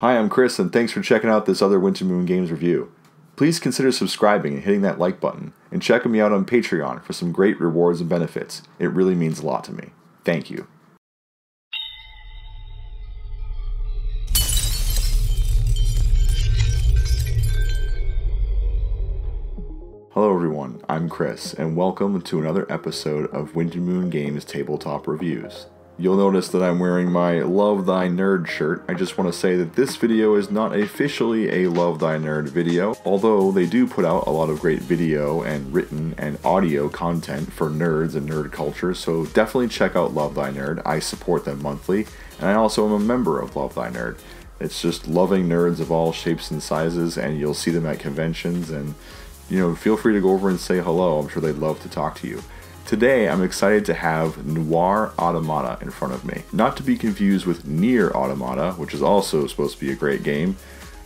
Hi, I'm Chris, and thanks for checking out this other Winter Moon Games review. Please consider subscribing and hitting that like button, and checking me out on Patreon for some great rewards and benefits. It really means a lot to me. Thank you. Hello, everyone. I'm Chris, and welcome to another episode of Winter Moon Games Tabletop Reviews. You'll notice that I'm wearing my Love Thy Nerd shirt. I just want to say that this video is not officially a Love Thy Nerd video, although they do put out a lot of great video and written and audio content for nerds and nerd culture, so definitely check out Love Thy Nerd. I support them monthly, and I also am a member of Love Thy Nerd. It's just loving nerds of all shapes and sizes, and you'll see them at conventions, and you know, feel free to go over and say hello. I'm sure they'd love to talk to you. Today, I'm excited to have Noir Automata in front of me. Not to be confused with Nier Automata, which is also supposed to be a great game.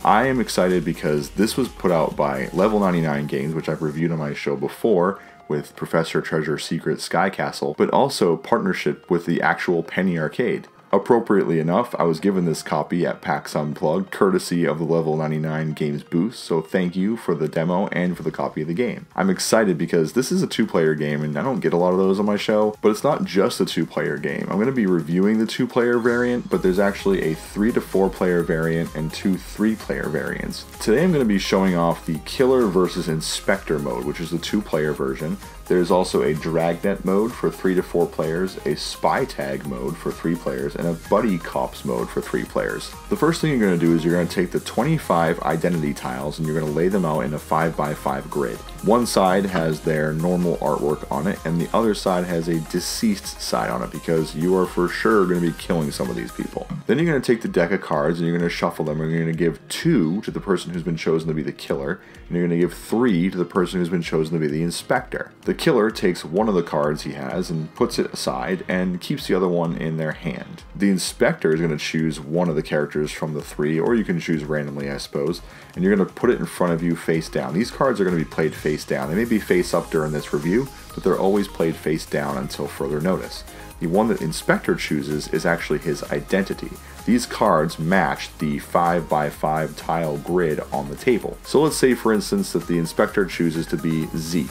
I am excited because this was put out by Level 99 Games, which I've reviewed on my show before with Professor Treasure Secret Sky Castle, but also partnership with the actual Penny Arcade. Appropriately enough, I was given this copy at PAX Unplugged, courtesy of the Level 99 Games booth, so thank you for the demo and for the copy of the game. I'm excited because this is a two player game, and I don't get a lot of those on my show, but it's not just a two player game. I'm going to be reviewing the two player variant, but there's actually a three to four player variant and two three player variants. Today I'm going to be showing off the Killer versus Inspector mode, which is the two player version. There's also a Dragnet mode for 3 to 4 players, a Spy Tag mode for 3 players, and a Buddy Cops mode for 3 players. The first thing you're going to do is you're going to take the 25 identity tiles and you're going to lay them out in a 5x5 grid. One side has their normal artwork on it, and the other side has a deceased side on it because you are for sure going to be killing some of these people. Then you're going to take the deck of cards and you're going to shuffle them, and you're going to give 2 to the person who's been chosen to be the killer, and you're going to give 3 to the person who's been chosen to be the inspector. The the killer takes one of the cards he has and puts it aside and keeps the other one in their hand. The inspector is going to choose one of the characters from the three, or you can choose randomly, I suppose, and you're going to put it in front of you face down. These cards are going to be played face down. They may be face up during this review, but they're always played face down until further notice. The one that Inspector chooses is actually his identity. These cards match the 5x5 tile grid on the table. So let's say, for instance, that the Inspector chooses to be Zeke.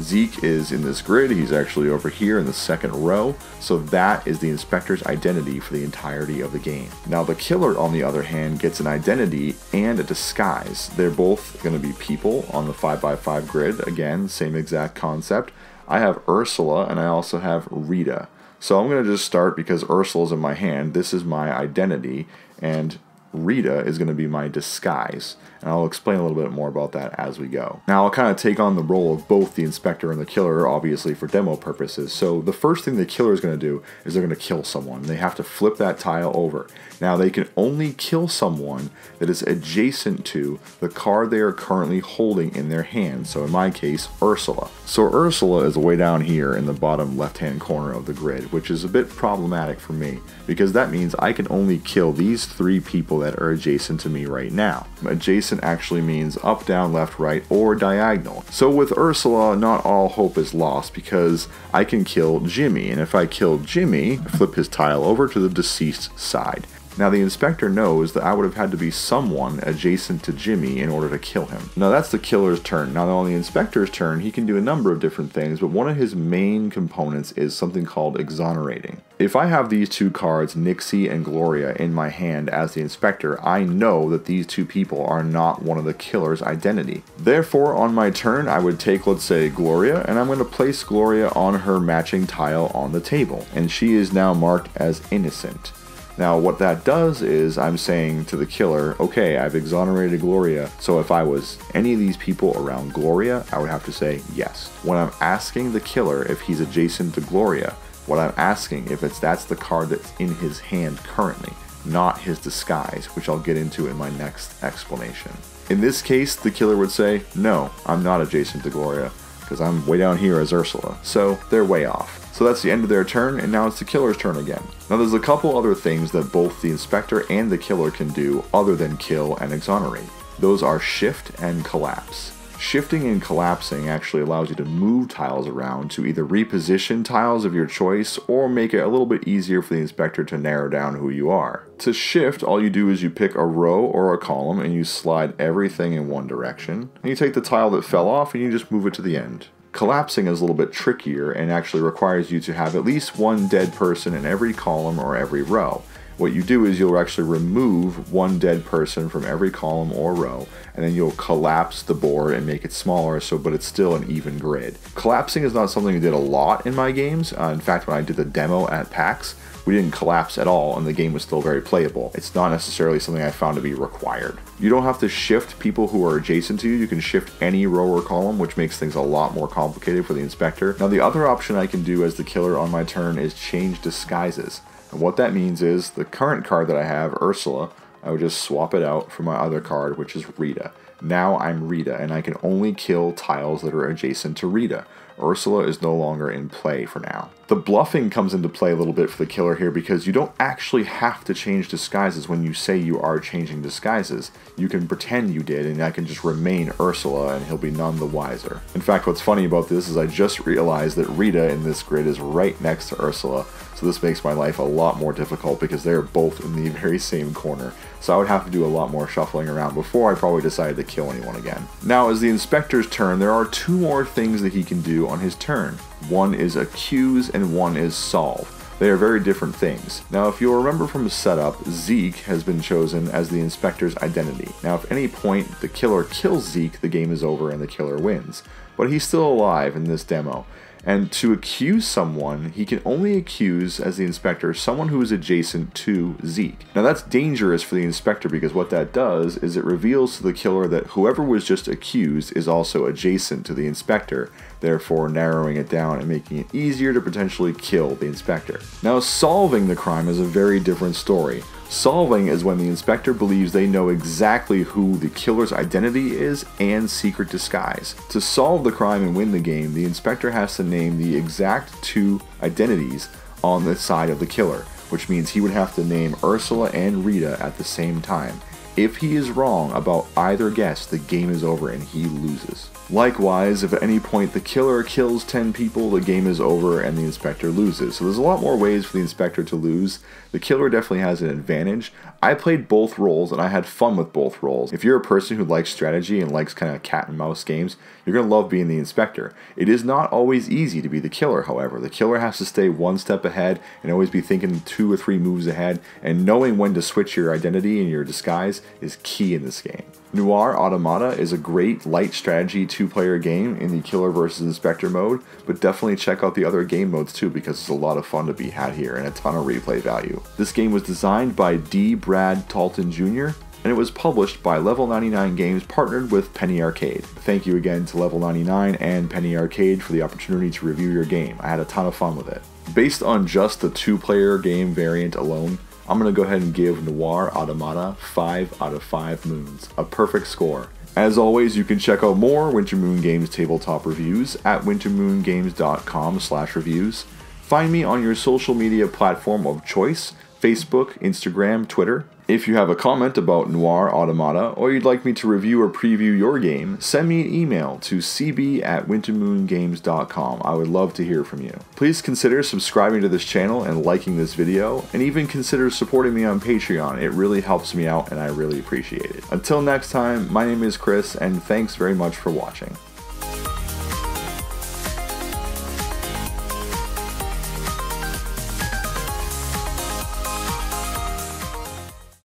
Zeke is in this grid, he's actually over here in the second row, so that is the inspector's identity for the entirety of the game. Now the killer, on the other hand, gets an identity and a disguise. They're both going to be people on the 5x5 grid, again, same exact concept. I have Ursula and I also have Rita. So I'm going to just start because Ursula's in my hand, this is my identity, and Rita is going to be my disguise, and I'll explain a little bit more about that as we go. Now, I'll kind of take on the role of both the inspector and the killer, obviously for demo purposes. So, the first thing the killer is going to do is they're going to kill someone. They have to flip that tile over. Now, they can only kill someone that is adjacent to the card they are currently holding in their hand. So, in my case, Ursula. So, Ursula is way down here in the bottom left hand corner of the grid, which is a bit problematic for me because that means I can only kill these three people that are adjacent to me right now. Adjacent actually means up, down, left, right, or diagonal. So, with Ursula, not all hope is lost because I can kill Jimmy, and if I kill Jimmy, flip his tile over to the deceased side. Now, the inspector knows that I would have had to be someone adjacent to Jimmy in order to kill him. Now, that's the killer's turn. Now, on the inspector's turn, he can do a number of different things, but one of his main components is something called exonerating. If I have these two cards, Nixie and Gloria, in my hand as the inspector, I know that these two people are not one of the killer's identity. Therefore, on my turn, I would take, let's say, Gloria, and I'm going to place Gloria on her matching tile on the table, and she is now marked as innocent. Now, what that does is I'm saying to the killer, okay, I've exonerated Gloria, so if I was any of these people around Gloria, I would have to say yes. When I'm asking the killer if he's adjacent to Gloria, what I'm asking if it's that's the card that's in his hand currently, not his disguise, which I'll get into in my next explanation. In this case, the killer would say, no, I'm not adjacent to Gloria, because I'm way down here as Ursula, so they're way off. So that's the end of their turn, and now it's the killer's turn again. Now there's a couple other things that both the inspector and the killer can do other than kill and exonerate. Those are shift and collapse. Shifting and collapsing actually allows you to move tiles around to either reposition tiles of your choice or make it a little bit easier for the inspector to narrow down who you are. To shift, all you do is you pick a row or a column and you slide everything in one direction. And you take the tile that fell off and you just move it to the end. Collapsing is a little bit trickier and actually requires you to have at least one dead person in every column or every row. What you do is you'll actually remove one dead person from every column or row, and then you'll collapse the board and make it smaller, so but it's still an even grid. Collapsing is not something I did a lot in my games. Uh, in fact, when I did the demo at PAX, we didn't collapse at all and the game was still very playable. It's not necessarily something I found to be required. You don't have to shift people who are adjacent to you, you can shift any row or column, which makes things a lot more complicated for the inspector. Now the other option I can do as the killer on my turn is change disguises. And what that means is the current card that I have, Ursula, I would just swap it out for my other card, which is Rita. Now I'm Rita, and I can only kill tiles that are adjacent to Rita. Ursula is no longer in play for now. The bluffing comes into play a little bit for the killer here because you don't actually have to change disguises when you say you are changing disguises. You can pretend you did and I can just remain Ursula and he'll be none the wiser. In fact, what's funny about this is I just realized that Rita in this grid is right next to Ursula, so this makes my life a lot more difficult because they're both in the very same corner. So I would have to do a lot more shuffling around before I probably decided to kill anyone again. Now, as the inspector's turn, there are two more things that he can do on his turn. One is accuse and one is solve. They are very different things. Now, if you'll remember from the setup, Zeke has been chosen as the inspector's identity. Now, if any point the killer kills Zeke, the game is over and the killer wins. But he's still alive in this demo, and to accuse someone, he can only accuse, as the inspector, someone who is adjacent to Zeke. Now that's dangerous for the inspector because what that does is it reveals to the killer that whoever was just accused is also adjacent to the inspector, therefore narrowing it down and making it easier to potentially kill the inspector. Now solving the crime is a very different story. Solving is when the inspector believes they know exactly who the killer's identity is and secret disguise. To solve the crime and win the game, the inspector has to name the exact two identities on the side of the killer, which means he would have to name Ursula and Rita at the same time. If he is wrong about either guess, the game is over and he loses. Likewise, if at any point the killer kills 10 people, the game is over and the inspector loses. So there's a lot more ways for the inspector to lose. The killer definitely has an advantage. I played both roles and I had fun with both roles. If you're a person who likes strategy and likes kind of cat and mouse games, you're going to love being the inspector. It is not always easy to be the killer, however. The killer has to stay one step ahead and always be thinking two or three moves ahead, and knowing when to switch your identity and your disguise is key in this game. Noir Automata is a great light strategy two player game in the killer versus inspector mode, but definitely check out the other game modes too because it's a lot of fun to be had here and a ton of replay value. This game was designed by D. Brad Talton Jr. and it was published by Level 99 Games partnered with Penny Arcade. Thank you again to Level 99 and Penny Arcade for the opportunity to review your game. I had a ton of fun with it. Based on just the two player game variant alone, I'm going to go ahead and give Noir Automata 5 out of 5 moons, a perfect score. As always, you can check out more Winter Moon Games tabletop reviews at wintermoongames.com slash reviews. Find me on your social media platform of choice, Facebook, Instagram, Twitter. If you have a comment about Noir Automata or you'd like me to review or preview your game, send me an email to cb at wintermoongames.com. I would love to hear from you. Please consider subscribing to this channel and liking this video, and even consider supporting me on Patreon. It really helps me out and I really appreciate it. Until next time, my name is Chris, and thanks very much for watching.